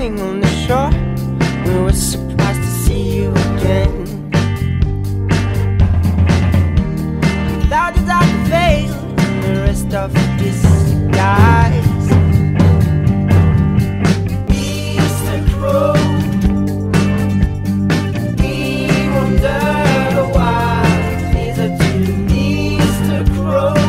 on the shore. We were surprised to see you again. I thought that I the rest of this disguise. Mr. Crow. Why Mr. Crow.